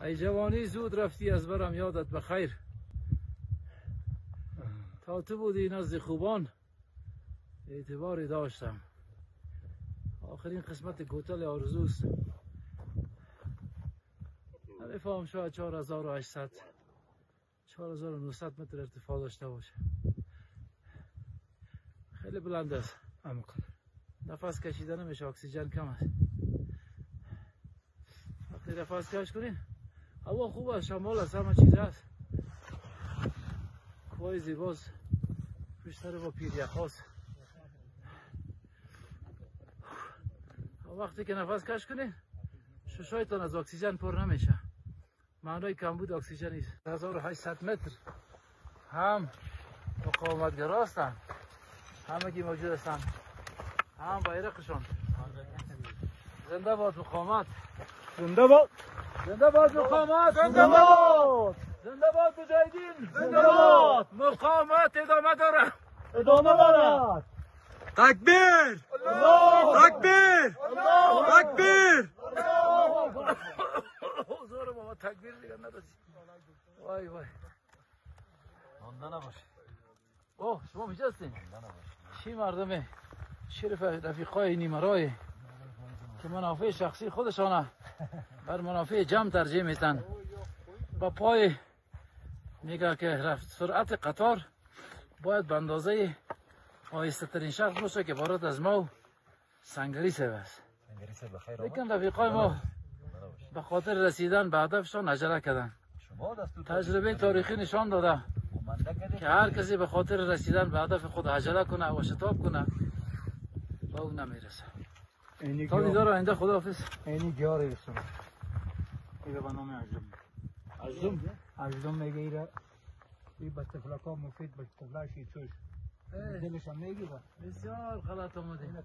ای جوانی زود رفتی از برم یادت بخیر تا تو بودی نزد خوبان اعتباری داشتم. آخرین قسمت گوتل آرزوست. نمیفهم شاید 4800 4900 متر ارتفاع داشته باشه. خیلی بلند است. نفس کشیدن نمیشه اکسیژن کم است. نفس کنین هوا خوب است شمال است همه چیز است کوهای زیباست. بیشتر با پیر یخاست وقتی که نفس کش کنین ششایتان از اکسیژن پر نمیشه. معنای کمبود اکسیژن است 1800 متر هم مقاومتگرا هستند همه کی موجود هستند هم بایرقشان زنده باد مقاومت. زنده باد. زنده باد مقاومت زنده باد. زنده باد مجاهدین. زنده باد. مقاومت ادامه داره ادامه دارد. تکبیر. الله. تکبیر. تکبیر. حضور بابا تکبیر دیگه نداشت. وای وای. مانده نباشه. اوه شما میشه هستین چی مردمه؟ شرف رفیقای نیمرای که منافع شخصی خودشانه. بر منافع جمع ترجیح میتن با پای میگه که رفت سرعت قطار باید به اندازه آهسته ترین شخص باشه که بارد از ما و سنگری سه است لیکن رفیقای ما به خاطر رسیدن به هدفشان عجله کردن. تجربه تاریخی نشان داده که هر کسی به خاطر رسیدن به هدف خود عجله کنه و شتاب کنه به اون نمی‌رسه تا دیدار آینده خداحافظ. اینی گیاره ایستم ایره به نام اجدم عزم اجدم میگه ایره. ای به تفلکا مفید به تفلاشی چوش دلش هم می‌گیره بسیار غلط آمده